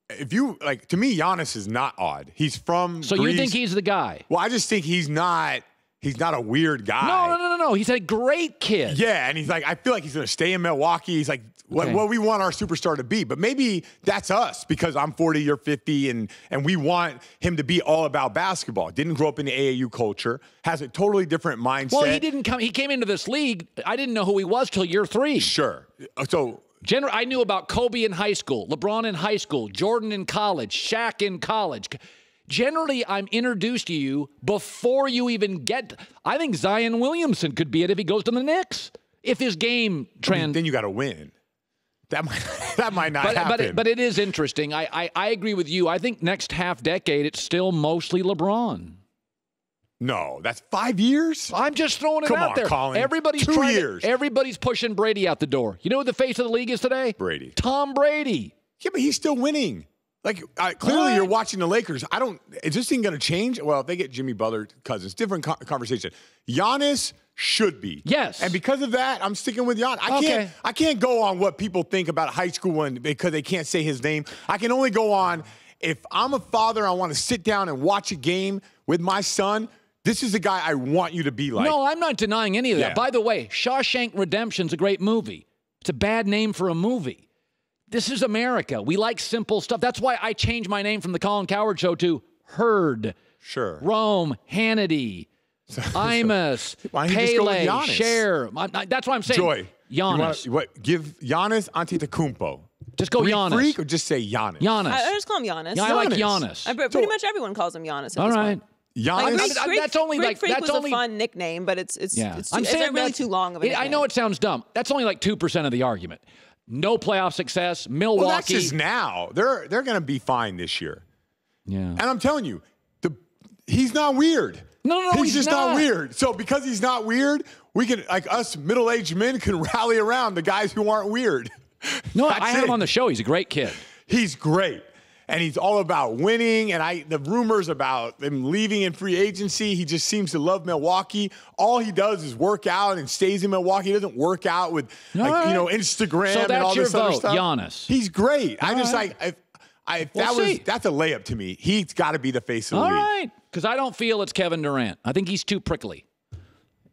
if you like, to me, Giannis is not odd. He's from. So you think he's the guy? Well, I just think he's not. He's not a weird guy. No, no, no, no, no. He's a great kid. Yeah, and he's like, I feel like he's going to stay in Milwaukee. He's like, what, Okay. what we want our superstar to be. But maybe that's us because I'm 40, you're 50, and and we want him to be all about basketball. Didn't grow up in the AAU culture, has a totally different mindset. Well, he didn't come. He came into this league. I didn't know who he was till year three. Sure. Uh, so. Gener- I knew about Kobe in high school, LeBron in high school, Jordan in college, Shaq in college. Generally, I'm introduced to you before you even get. I think Zion Williamson could be it if he goes to the Knicks. If his game trend. Then you got to win. That might that might not but, happen. but, it, but it is interesting. I, I I agree with you. I think next half decade it's still mostly LeBron. no, that's five years. I'm just throwing it Come out on, there. Colin. Everybody's Two trying to- years. everybody's pushing Brady out the door. You know who the face of the league is today? Brady. Tom Brady. Yeah, but he's still winning. Like uh, clearly, you're watching the Lakers. I don't. Is this thing going to change? Well, if they get Jimmy Butler, Cousins, different co- conversation. Giannis should be. Yes. And because of that, I'm sticking with Giannis. I Okay. can't. I can't go on what people think about high school and because they can't say his name. I can only go on if I'm a father. I want to sit down and watch a game with my son. This is the guy I want you to be like. no, I'm not denying any of that. Yeah. By the way, Shawshank Redemption's a great movie. It's a bad name for a movie. This is America. We like simple stuff. That's why I changed my name from the Colin Cowherd Show to Herd. Sure. Rome, Hannity, Imus, Why don't you just go with Pele, Giannis? Cher. I- I- That's what I'm saying. Joy. You wanna- Giannis. what? Give Giannis Antetokounmpo. Just go Greek Giannis. Freak or just say Giannis. Giannis. I, I just call him Giannis. Yeah, I like Giannis. I, but pretty much everyone calls him Giannis. At All this right. point. Giannis. Like, Greek, Greek- that's only Greek like- Freak that's was only- a fun nickname, but it's it's Yeah, it's, I'm it's saying not really too long of a it- I know it sounds dumb. That's only like two percent of the argument. No playoff success. Milwaukee. Well, that's just now. They're they're going to be fine this year. Yeah. And I'm telling you, the he's not weird. No, no, no, he's, he's just not. not. weird. So because he's not weird, we can like us middle-aged men can rally around the guys who aren't weird. No, That's I had it. him on the show. He's a great kid. He's great. And he's all about winning. And I the rumors about him leaving in free agency, he just seems to love Milwaukee. All he does is work out and stays in Milwaukee. He doesn't work out with like, All you know. Instagram So and all this other stuff. Giannis. He's great. I All just right. like if, I, if We'll that was that's a layup to me. He's got to be the face of the All league. right. Because I don't feel it's Kevin Durant. I think he's too prickly.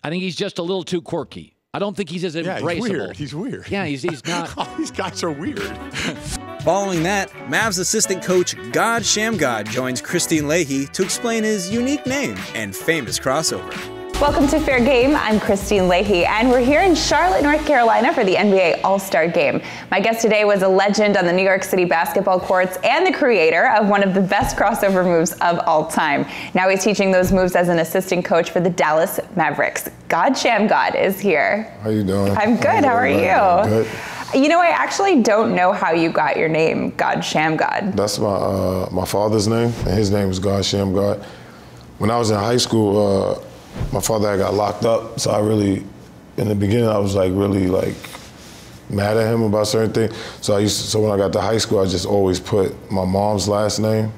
I think he's just a little too quirky. I don't think he's as Yeah, embraceable. he's weird. He's weird. Yeah, he's, he's not. All these guys are weird. Following that, Mavs assistant coach God Shammgod joins Kristine Leahy to explain his unique name and famous crossover. Welcome to Fair Game. I'm Kristine Leahy, and we're here in Charlotte, North Carolina for the NBA All Star Game. My guest today was a legend on the New York City basketball courts and the creator of one of the best crossover moves of all time. Now he's teaching those moves as an assistant coach for the Dallas Mavericks. God Shammgod is here. How you doing? I'm good. How are you? Good. You know, I actually don't know how you got your name, God Shammgod. That's my uh, my father's name, and his name is God Shammgod. When I was in high school, uh, my father had got locked up, so I really, in the beginning, I was like really like mad at him about certain things. So I used to, so when I got to high school, I just always put my mom's last name,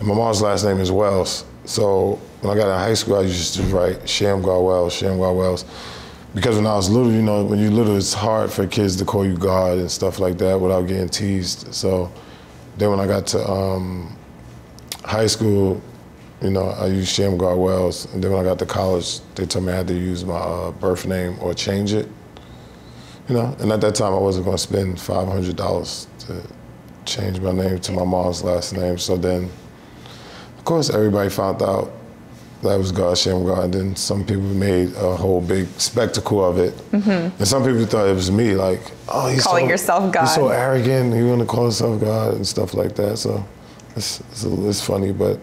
and my mom's last name is Wells. So when I got in high school, I used to write Shammgod Wells, Shammgod Wells. Because when I was little, you know, when you're little, it's hard for kids to call you God and stuff like that without getting teased. So then when I got to um, high school, you know, I used Shammgod Wells. And then when I got to college, they told me I had to use my uh, birth name or change it. You know, and at that time I wasn't going to spend $500 to change my name to my mom's last name. So then, of course, everybody found out that was God Shammgod. And then some people made a whole big spectacle of it. Mm-hmm. And some people thought it was me, like, oh, he's Calling so, yourself God. He's so arrogant. He want to call himself God and stuff like that. So it's, it's, a- it's funny, but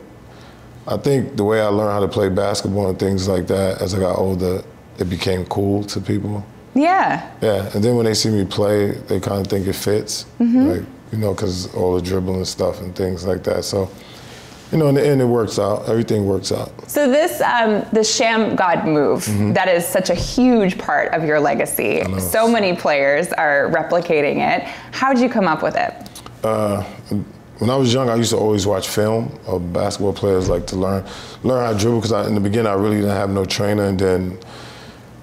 I think the way I learned how to play basketball and things like that as I got older, it became cool to people. Yeah. Yeah, and then when they see me play, they kind of think it fits, Mhm. like you know, because all the dribbling stuff and things like that. So, you know, in the end, it works out. Everything works out. So this, um, the Shammgod move, Mhm. that is such a huge part of your legacy. So many players are replicating it. How'd you come up with it? Uh, when I was young, I used to always watch film of basketball players, like to learn learn how to dribble. Because in the beginning, I really didn't have no trainer, and then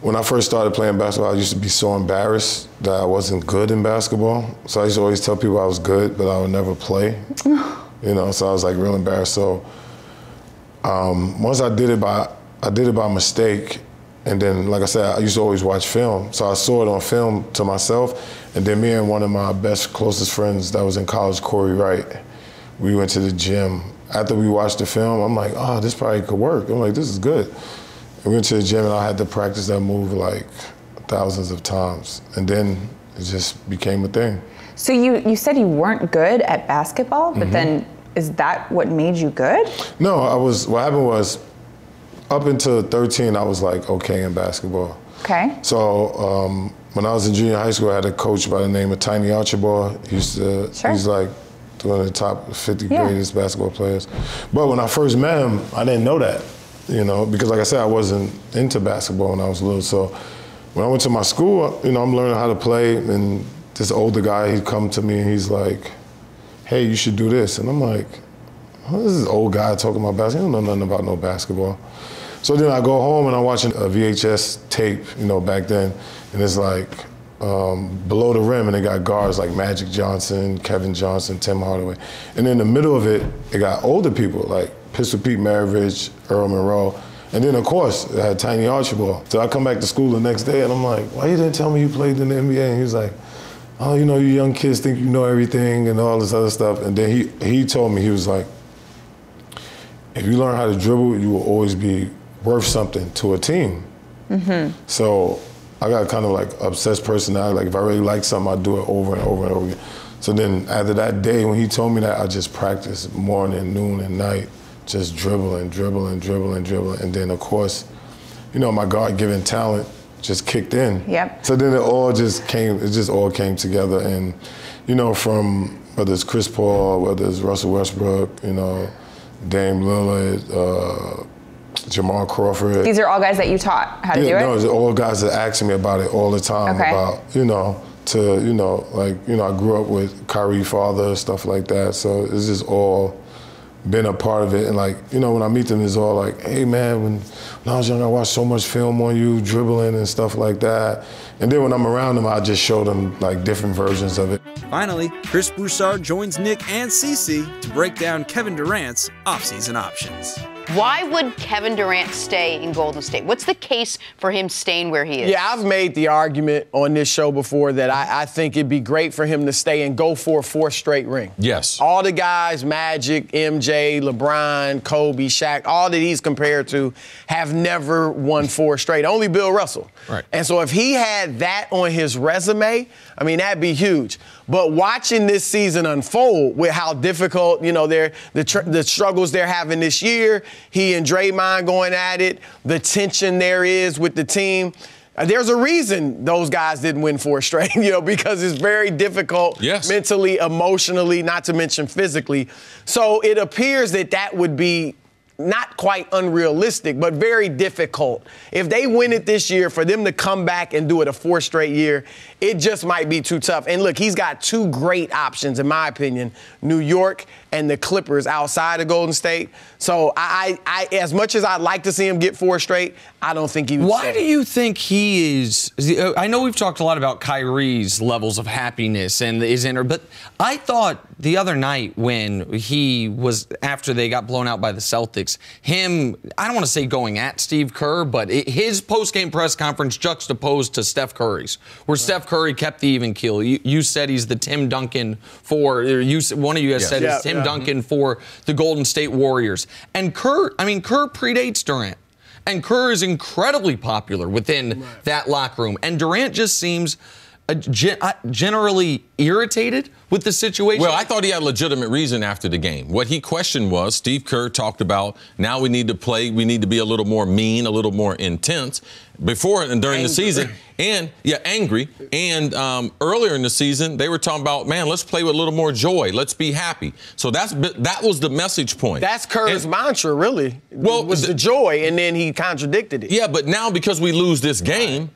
when I first started playing basketball, I used to be so embarrassed that I wasn't good in basketball. So I used to always tell people I was good, but I would never play. you know, so I was like real embarrassed. So um, once I did it by I did it by mistake, and then like I said, I used to always watch film. So I saw it on film to myself, and then me and one of my best closest friends that was in college, Corey Wright, we went to the gym. After we watched the film, I'm like, oh, this probably could work. I'm like, this is good. We went to the gym and I had to practice that move like thousands of times, and then it just became a thing. So you you said you weren't good at basketball, but Mhm. then is that what made you good? No, I was. What happened was, up until 13, I was like okay in basketball. Okay. So um, when I was in junior high school, I had a coach by the name of Tiny Archibald. He used to, Sure. he's like one of the top 50 Yeah. greatest basketball players. But when I first met him, I didn't know that, you know, because like I said, I wasn't into basketball when I was little. So when I went to my school, you know, I'm learning how to play, and this older guy, he'd come to me and he's like, hey, you should do this. And I'm like, what is this old guy talking about basketball? He don't know nothing about no basketball. So then I go home and I'm watching a VHS tape, you know, back then, and it's like um, below the rim, and they got guards like Magic Johnson, Kevin Johnson, Tim Hardaway, and in the middle of it, it got older people like Pistol Pete Maravich, Earl Monroe, and then of course it had Tiny Archibald. So I come back to school the next day, and I'm like, why you didn't tell me you played in the NBA? And he was like, oh, you know, you young kids think you know everything and all this other stuff. And then he he told me he was like, if you learn how to dribble, you will always be worth something to a team. Mm-hmm. So I got kind of like obsessed personality. Like if I really like something, I do it over and over and over again. So then after that day when he told me that, I just practiced morning, noon, and night, just dribbling, dribbling, dribbling, dribbling. And then of course, you know, my God-given talent just kicked in. Yep. So then it all just came, it just all came together. And, you know, from whether it's Chris Paul, whether it's Russell Westbrook, you know, Dame Lillard, uh, Jamal Crawford. These are all guys that you taught how to yeah, do no, it. it's all guys that ask me about it all the time Okay. about, you know, to, you know, like, you know, I grew up with Kyrie father, stuff like that. So it's just all been a part of it. And like, you know, when I meet them, it's all like, hey man, when, when I was young, I watched so much film on you, dribbling and stuff like that. And then when I'm around them, I just show them like different versions of it. Finally, Chris Broussard joins Nick and Cece to break down Kevin Durant's offseason options. Why would Kevin Durant stay in Golden State? What's the case for him staying where he is? Yeah, I've made the argument on this show before that I, I think it'd be great for him to stay and go for a fourth straight ring. Yes. All the guys, Magic, MJ, LeBron, Kobe, Shaq, all that he's compared to have never won four straight. Only Bill Russell. Right. And so if he had that on his resume, I mean, that'd be huge. But watching this season unfold with how difficult, you know, they're, the, tr- the struggles they're having this year, he and Draymond going at it, the tension there is with the team. uh, There's a reason those guys didn't win four straight, you know, because it's very difficult Yes. mentally, emotionally, not to mention physically. So it appears that that would be not quite unrealistic, but very difficult. If they win it this year, for them to come back and do it a four straight year, it just might be too tough. And look, he's got two great options, in my opinion New York and the Clippers outside of Golden State. So I, I, I as much as I'd like to see him get four straight, I don't think he would. Why do you think he is? Uh, I know we've talked a lot about Kyrie's levels of happiness and his inner, but I thought the other night when he was after they got blown out by the Celtics, him I don't want to say going at Steve Kerr, but it, his post game press conference juxtaposed to Steph Curry's, where Steph Curry kept the even keel. You, you said he's the Tim Duncan for or you one of you guys Yes. said Yeah, it's Tim yeah. Duncan for the Golden State Warriors, and Kerr. I mean Kerr predates Durant. And Kerr is incredibly popular within that locker room. And Durant just seems gen- uh, generally irritated with the situation. Well, I thought he had legitimate reason after the game. What he questioned was Steve Kerr talked about now we need to play, we need to be a little more mean, a little more intense before and during the season. And yeah, angry. And um, earlier in the season, they were talking about, man, let's play with a little more joy. Let's be happy. So that's that was the message point. That's Kerr's mantra, really. Well, was the joy, and then he contradicted it. Yeah, but now because we lose this game,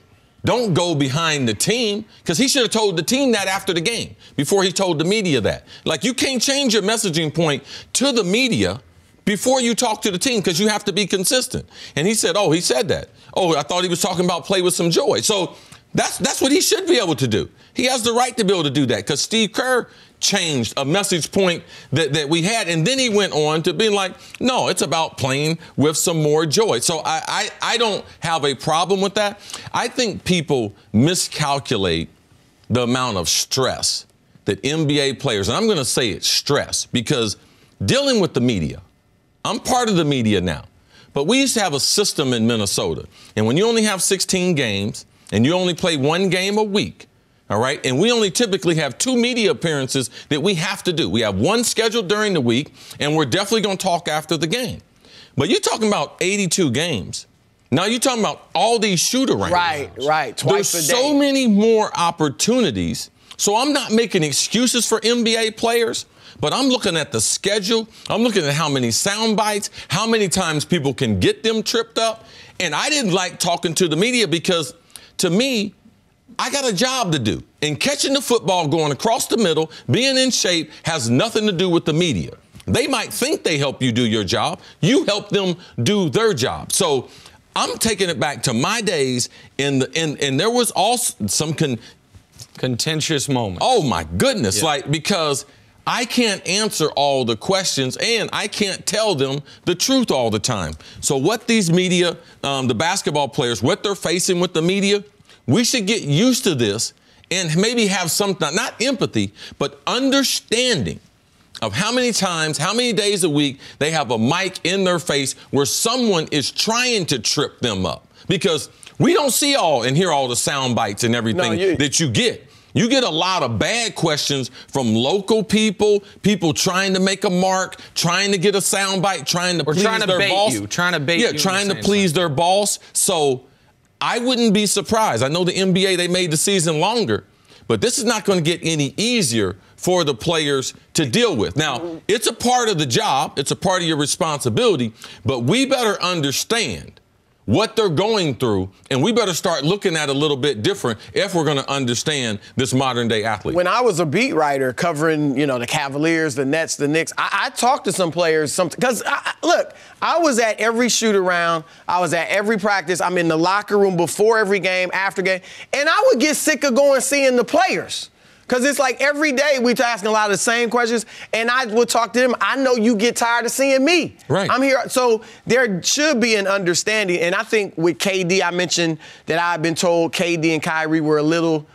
Don't go behind the team because he should have told the team that after the game before he told the media that. Like you can't change your messaging point to the media before you talk to the team because you have to be consistent. And he said, "Oh, he said that. Oh, I thought he was talking about play with some joy." So that's that's what he should be able to do. He has the right to be able to do that because Steve Kerr changed a message point that, that we had. And then he went on to being like, no, it's about playing with some more joy. So I, I, I don't have a problem with that. I think people miscalculate the amount of stress that NBA players, and I'm going to say it's stress because dealing with the media, I'm part of the media now. But we used to have a system in Minnesota. And when you only have 16 games and you only play one game a week, all right. And we only typically have two media appearances that we have to do. We have one scheduled during the week, and we're definitely going to talk after the game. But you're talking about 82 games. Now you're talking about all these shoot arounds. Right, right. Twice There's a day. so many more opportunities. So I'm not making excuses for NBA players, but I'm looking at the schedule. I'm looking at how many sound bites, how many times people can get them tripped up. And I didn't like talking to the media because to me, I got a job to do. And catching the football going across the middle, being in shape, has nothing to do with the media. They might think they help you do your job. You help them do their job. So I'm taking it back to my days in the and and there was also some con, contentious moments. Oh my goodness! Yeah. Like because I can't answer all the questions and I can't tell them the truth all the time. So what these media, um, the basketball players, what they're facing with the media, we should get used to this and maybe have some not empathy, but understanding of how many times, how many days a week they have a mic in their face where someone is trying to trip them up. Because we don't see all and hear all the sound bites and everything you- that you get. You get a lot of bad questions from local people, people trying to make a mark, trying to get a soundbite, trying to Or please trying to their bait boss. you, trying to bait yeah, you trying to please their boss. So I wouldn't be surprised. I know the NBA they made the season longer, but this is not going to get any easier for the players to deal with. Now, it's a part of the job, it's a part of your responsibility, but we better understand what they're going through, and we better start looking at a little bit different if we're going to understand this modern day athlete. When I was a beat writer covering, you know, the Cavaliers, the Nets, the Knicks, I, I talked to some players. Some because look, I was at every shoot around. I was at every practice. I'm in the locker room before every game, after game, and I would get sick of going seeing the players. Cause it's like every day we're asking a lot of the same questions, and I would talk to them. I know you get tired of seeing me. Right. I'm here, so there should be an understanding. And I think with KD, I mentioned that I've been told KD and Kyrie were a little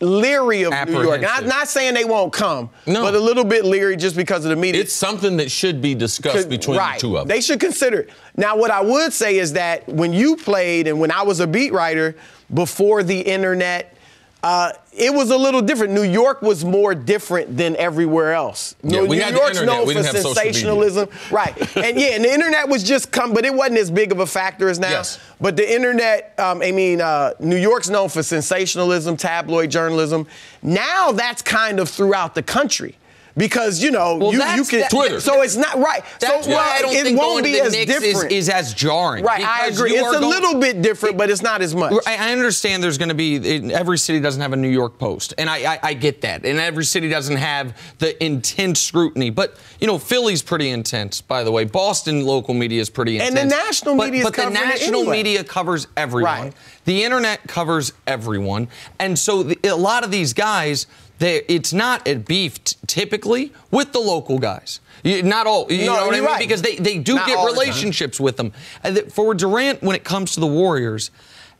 leery of New York. Not, not saying they won't come, but a little bit leery just because of the media. It's something that should be discussed between right. the two of them. They should consider it. Now, what I would say is that when you played and when I was a beat writer before the internet, uh, it was a little different. New York was more different than everywhere else. Yeah, New, we New York's known We for didn't have social media. sensationalism, right? And yeah, and the internet was just come, but it wasn't as big of a factor as now. Yes. But the internet, um, I mean, uh, New York's known for sensationalism, tabloid journalism. Now that's kind of throughout the country. Because you know Well, you, you can Twitter. So it's not right. That's so why I don't it think won't going be to the as Knicks is- different. is as jarring, Right, I agree. It's a going- little bit different, but it's not as much. I I understand there's going to be every city doesn't have a New York Post, and I, I, I get that, and every city doesn't have the intense scrutiny. But you know, Philly's pretty intense, by the way. Boston local media is pretty intense, And the national media is but the national anyway. media covers everyone. Right. The internet covers everyone, and so the, a lot of these guys. They, it's not a beef t- typically with the local guys. You- Not all, you No, know what I mean? right. Because they, they do Not get relationships with them. For Durant, when it comes to the Warriors,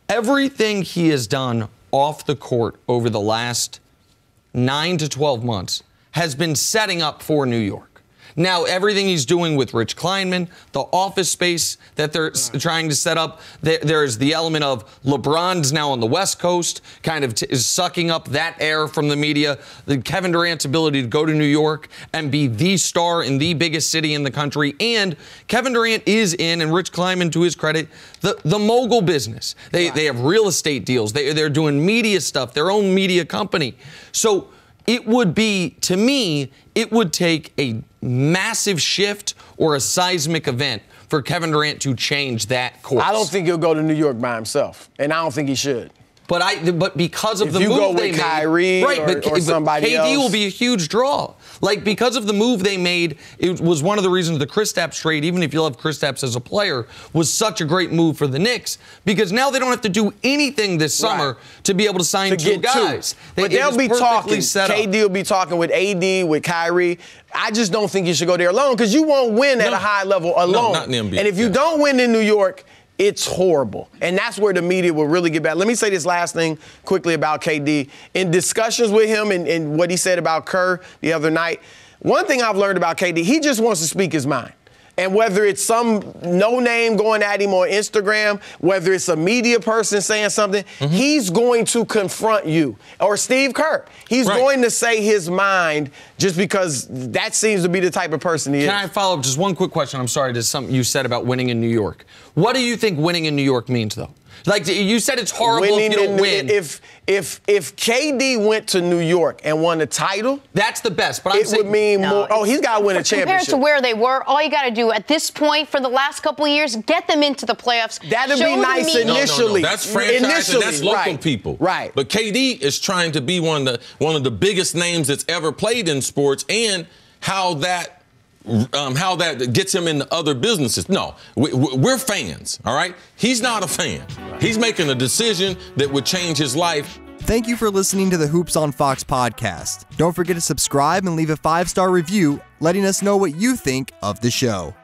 everything he has done off the court over the last nine to 12 months has been setting up for New York. Now, everything he's doing with Rich Kleiman, the office space that they're s- trying to set up, there, there's the element of LeBron's now on the West Coast, kind of t- is sucking up that air from the media. The Kevin Durant's ability to go to New York and be the star in the biggest city in the country. And Kevin Durant is in, and Rich Kleiman, to his credit, the, the mogul business. They, they have real estate deals, they, they're doing media stuff, their own media company. So, it would be, to me, it would take a massive shift or a seismic event for Kevin Durant to change that course. I don't think he'll go to New York by himself, and I don't think he should. But I, but because of If the you move go with they made, Kyrie right? or- but, or but somebody KD will be a huge draw. Like because of the move they made, it was one of the reasons the Kristaps trade, even if you love Kristaps as a player, was such a great move for the Knicks because now they don't have to do anything this summer to be able to sign to two get two. guys. But It they'll be talking. set up. KD will be talking with AD, with Kyrie. I just don't think you should go there alone because you won't win at a high level alone. not in the NBA, And if you don't win in New York, it's horrible. And that's where the media will really get bad. Let me say this last thing quickly about KD. In discussions with him and, and what he said about Kerr the other night, one thing I've learned about KD, he just wants to speak his mind. And whether it's some no name going at him on Instagram, whether it's a media person saying something, Mm-hmm. he's going to confront you. Or Steve Kerr. He's going to say his mind just because that seems to be the type of person he Can is. Can I follow up just one quick question? I'm sorry to something you said about winning in New York. What do you think winning in New York means, though? Like you said, it's horrible if Winning you don't in win. If if if KD went to New York and won a title, that's the best. But I'm it would mean more. Oh, he's got to win a championship. Compared championship. to where they were, all you got to do at this point for the last couple of years, get them into the playoffs. That'd Show be the nice initially. No, no, no. initially. That's franchise and Initially, that's local right. people. Right. But KD is trying to be one of the one of the biggest names that's ever played in sports, and how that. Um, how that gets him into other businesses. No, we, we're fans, all right? He's not a fan. He's making a decision that would change his life. Thank you for listening to the Hoops on Fox podcast. Don't forget to subscribe and leave a five star review letting us know what you think of the show.